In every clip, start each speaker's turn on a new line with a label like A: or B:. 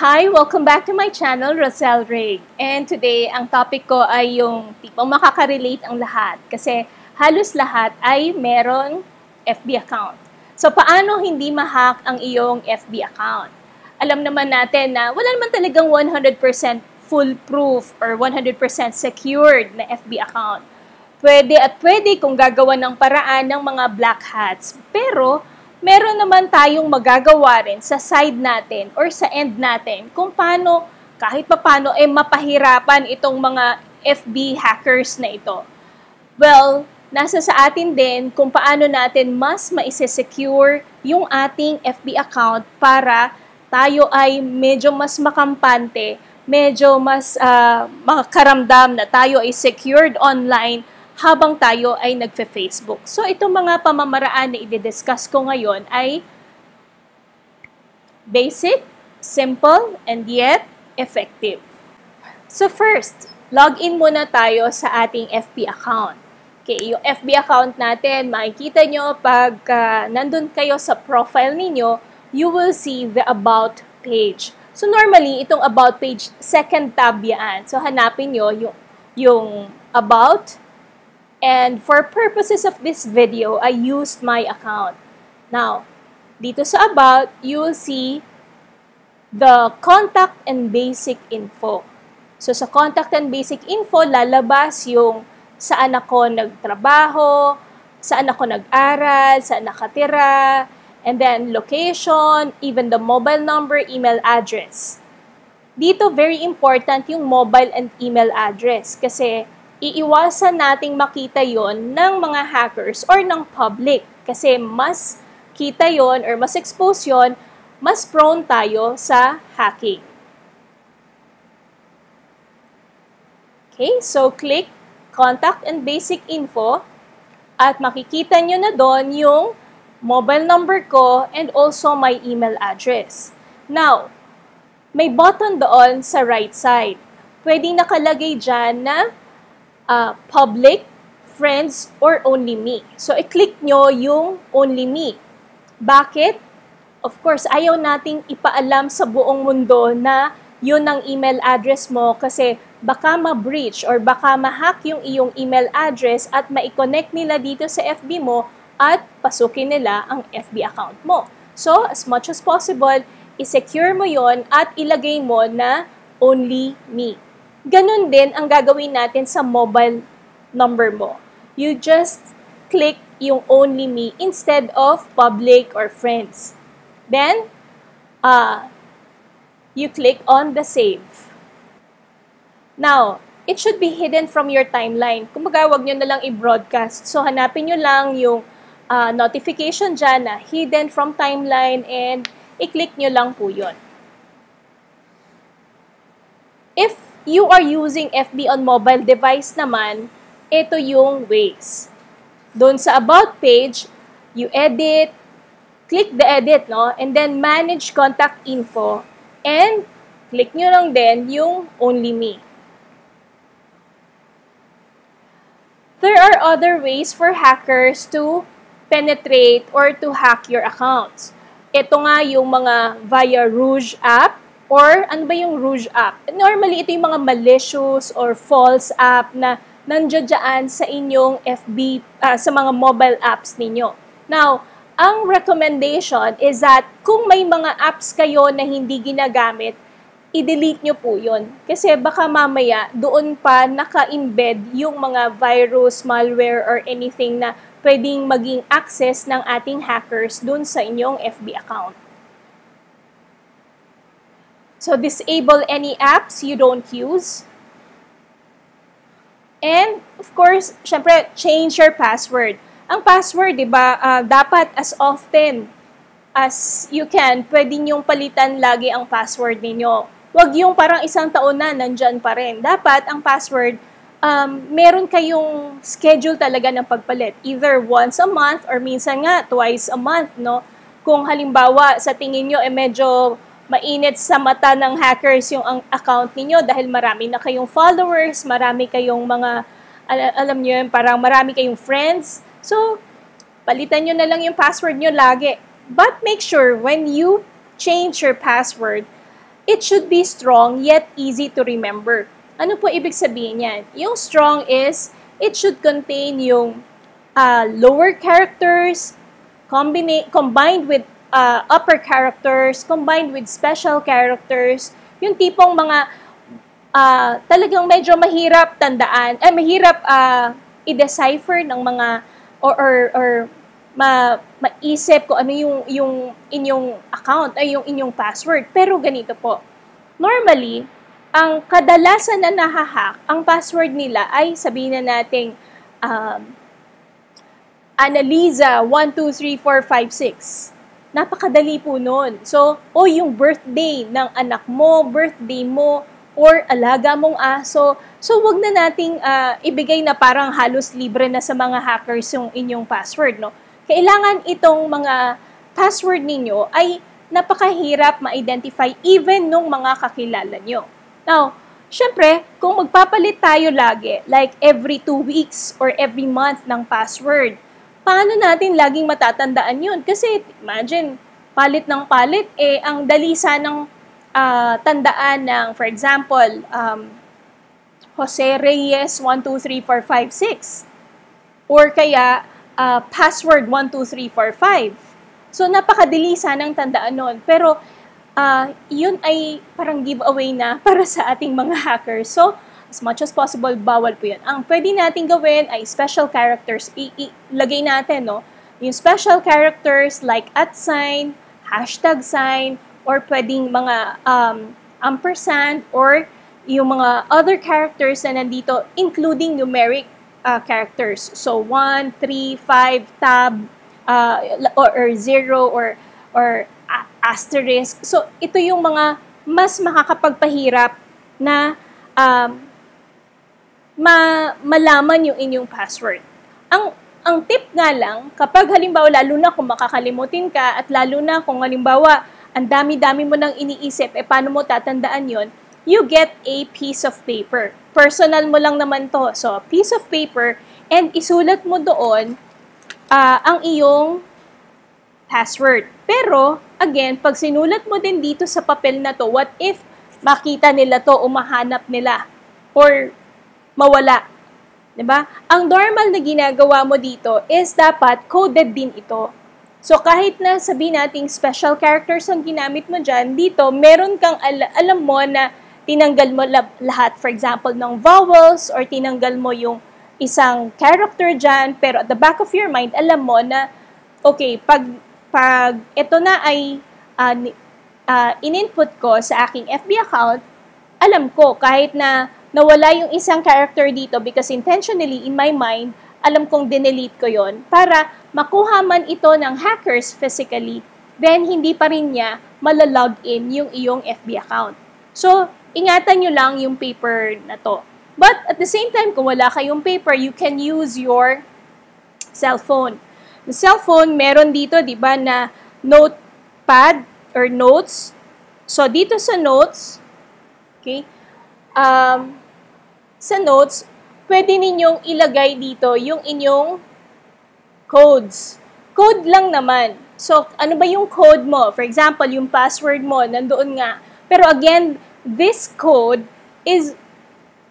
A: Hi! Welcome back to my channel, Rosel Ray. And today, ang topic ko ay yung tipong makaka-relate ang lahat. Kasi halos lahat ay merong FB account. So, paano hindi ma-hack ang iyong FB account? Alam naman natin na wala naman talagang 100% foolproof or 100% secured na FB account. Pwede at pwede kung gagawa ng paraan ng mga black hats. Pero, meron naman tayong magagawa rin sa side natin or sa end natin kung paano kahit papano eh mapahirapan itong mga FB hackers na ito. Well, nasa sa atin din kung paano natin mas maise-secure yung ating FB account para tayo ay medyo mas makampante, medyo mas uh, makaramdam na tayo ay secured online habang tayo ay nagfe-Facebook. So, itong mga pamamaraan na i-discuss ko ngayon ay basic, simple, and yet effective. So, first, log in muna tayo sa ating FB account. Okay, yung FB account natin, makikita nyo pag uh, nandun kayo sa profile ninyo, you will see the About page. So, normally, itong About page, second tab yan. So, hanapin nyo yung, yung About, And for purposes of this video, I used my account. Now, dito sa About, you will see the contact and basic info. So, sa contact and basic info, lalabas yung saan ako nagtrabaho, saan ako nag-aral, saan nakatira, and then location, even the mobile number, email address. Dito, very important yung mobile and email address kasi iiwasan nating makita yon ng mga hackers or ng public kasi mas kita yon or mas expose yon, mas prone tayo sa hacking. Okay, so click Contact and Basic Info at makikita nyo na doon yung mobile number ko and also my email address. Now, may button doon sa right side. Pwede nakalagay dyan na uh, public, friends, or only me. So, i-click nyo yung only me. Bakit? Of course, ayaw nating ipaalam sa buong mundo na yun ang email address mo kasi baka ma-breach or baka ma-hack yung iyong email address at ma-connect nila dito sa FB mo at pasukin nila ang FB account mo. So, as much as possible, i-secure mo yon at ilagay mo na only me. Ganun din ang gagawin natin sa mobile number mo. You just click yung only me instead of public or friends. Then, uh, you click on the save. Now, it should be hidden from your timeline. Kumbaga, wag nyo na lang i-broadcast. So, hanapin nyo lang yung uh, notification dyan na hidden from timeline and i-click nyo lang po yun. If you are using FB on mobile device naman, ito yung ways. Doon sa About page, you edit, click the edit, no? And then manage contact info. And click nyo lang din yung only me. There are other ways for hackers to penetrate or to hack your accounts. Ito nga yung mga via Rouge app, Or ano ba yung Rouge app? Normally, ito yung mga malicious or false app na nandiyan sa inyong FB, uh, ah, sa mga mobile apps ninyo. Now, ang recommendation is that kung may mga apps kayo na hindi ginagamit, i-delete nyo po yun. Kasi baka mamaya doon pa naka-embed yung mga virus, malware, or anything na pwedeng maging access ng ating hackers doon sa inyong FB account. So, disable any apps you don't use. And, of course, syempre, change your password. Ang password, di ba, uh, dapat as often as you can, pwede niyong palitan lagi ang password ninyo. Huwag yung parang isang taon na, nandyan pa rin. Dapat ang password, um, meron kayong schedule talaga ng pagpalit. Either once a month or minsan nga twice a month, no? Kung halimbawa sa tingin nyo, eh medyo mainit sa mata ng hackers yung ang account niyo dahil marami na kayong followers, marami kayong mga, al- alam niyo yun, parang marami kayong friends. So, palitan niyo na lang yung password niyo lagi. But make sure when you change your password, it should be strong yet easy to remember. Ano po ibig sabihin yan? Yung strong is, it should contain yung uh, lower characters combine, combined with uh, upper characters, combined with special characters, yung tipong mga uh, talagang medyo mahirap tandaan, eh mahirap uh, i-decipher ng mga or or, or ma maisip ko ano yung yung inyong account ay yung inyong password. Pero ganito po. Normally, ang kadalasan na nahahack, ang password nila ay sabihin na nating um, Analiza 123456. Napakadali po nun. So, o yung birthday ng anak mo, birthday mo, or alaga mong aso. So, wag na nating uh, ibigay na parang halos libre na sa mga hackers yung inyong password, no? Kailangan itong mga password ninyo ay napakahirap ma-identify even nung mga kakilala nyo. Now, syempre, kung magpapalit tayo lagi, like every two weeks or every month ng password, paano natin laging matatandaan yun? Kasi imagine, palit ng palit, eh, ang dali sanang uh, tandaan ng, for example, um, Jose Reyes 123456 or kaya uh, password 12345. So, napakadali sanang tandaan nun. Pero, uh, yun ay parang giveaway na para sa ating mga hackers. So, as much as possible, bawal po yun. Ang pwede natin gawin ay special characters. ilagay natin, no? Yung special characters like at sign, hashtag sign, or pwedeng mga um, ampersand, or yung mga other characters na nandito, including numeric uh, characters. So, 1, 3, 5, tab, uh, or, or 0, or, or asterisk. So, ito yung mga mas makakapagpahirap na um, ma malaman yung inyong password. Ang ang tip nga lang, kapag halimbawa lalo na kung makakalimutin ka at lalo na kung halimbawa ang dami-dami mo nang iniisip, eh paano mo tatandaan yon? You get a piece of paper. Personal mo lang naman to. So, piece of paper and isulat mo doon uh, ang iyong password. Pero, again, pag sinulat mo din dito sa papel na to, what if makita nila to o mahanap nila? Or mawala. ba? Ang normal na ginagawa mo dito is dapat coded din ito. So kahit na sabihin nating special characters ang ginamit mo diyan, dito meron kang al- alam mo na tinanggal mo lahat for example ng vowels or tinanggal mo yung isang character diyan pero at the back of your mind alam mo na okay, pag pag ito na ay uh, uh, in-input ko sa aking FB account, alam ko kahit na nawala yung isang character dito because intentionally in my mind, alam kong dinelete ko yon para makuha man ito ng hackers physically, then hindi pa rin niya malalog in yung iyong FB account. So, ingatan nyo lang yung paper na to. But at the same time, kung wala kayong paper, you can use your cellphone. The cellphone, meron dito, di ba, na notepad or notes. So, dito sa notes, okay, um, sa notes, pwede ninyong ilagay dito yung inyong codes. Code lang naman. So, ano ba yung code mo? For example, yung password mo, nandoon nga. Pero again, this code is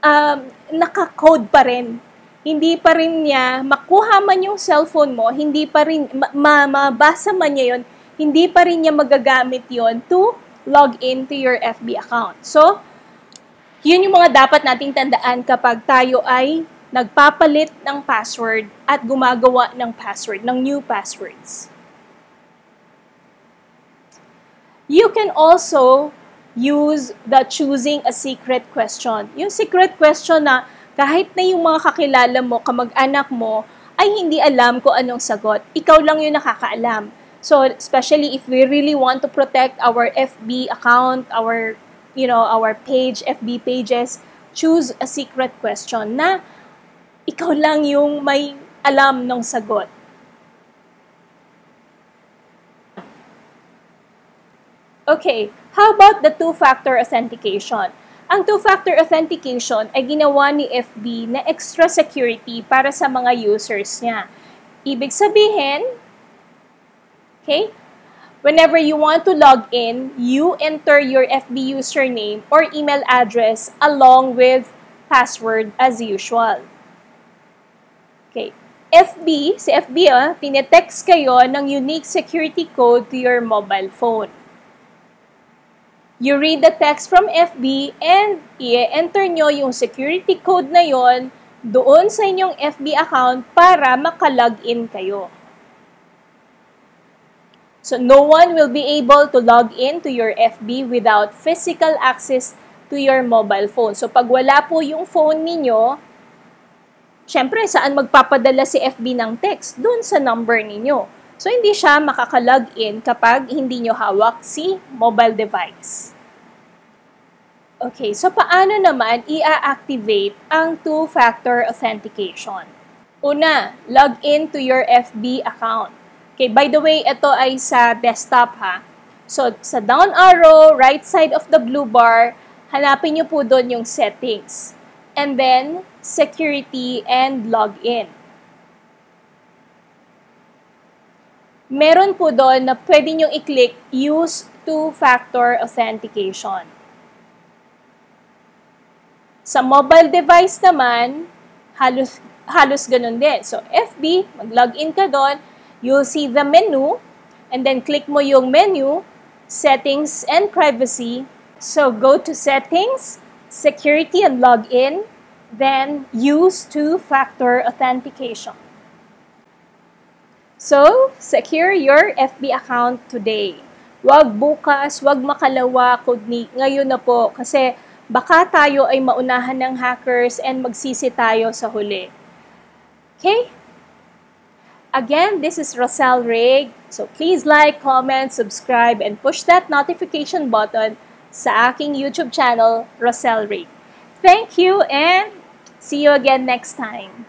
A: um, naka-code pa rin. Hindi pa rin niya, makuha man yung cellphone mo, hindi pa rin, ma mabasa man niya yon hindi pa rin niya magagamit yon to log into your FB account. So, yun yung mga dapat nating tandaan kapag tayo ay nagpapalit ng password at gumagawa ng password, ng new passwords. You can also use the choosing a secret question. Yung secret question na kahit na yung mga kakilala mo, kamag-anak mo, ay hindi alam kung anong sagot. Ikaw lang yung nakakaalam. So, especially if we really want to protect our FB account, our you know, our page, FB pages, choose a secret question na ikaw lang yung may alam ng sagot. Okay, how about the two-factor authentication? Ang two-factor authentication ay ginawa ni FB na extra security para sa mga users niya. Ibig sabihin, okay, Whenever you want to log in, you enter your FB username or email address along with password as usual. Okay. FB, si FB ah, tinetext kayo ng unique security code to your mobile phone. You read the text from FB and i-enter nyo yung security code na yon doon sa inyong FB account para makalogin kayo. So no one will be able to log in to your FB without physical access to your mobile phone. So pag wala po yung phone ninyo, syempre saan magpapadala si FB ng text? Doon sa number ninyo. So hindi siya makakalog in kapag hindi nyo hawak si mobile device. Okay, so paano naman i-activate ang two-factor authentication? Una, log in to your FB account. Okay, by the way, ito ay sa desktop ha. So, sa down arrow, right side of the blue bar, hanapin nyo po doon yung settings. And then, security and login. Meron po doon na pwede nyo i-click use two-factor authentication. Sa mobile device naman, halos, halos ganun din. So, FB, mag-login ka doon, you'll see the menu, and then click mo yung menu, Settings and Privacy. So, go to Settings, Security and Login, then use two-factor authentication. So, secure your FB account today. Huwag bukas, huwag makalawa, kundi ngayon na po kasi baka tayo ay maunahan ng hackers and magsisi tayo sa huli. Okay? Again, this is Rosel Rig. So please like, comment, subscribe, and push that notification button sa aking YouTube channel, Rosel Rig. Thank you and see you again next time.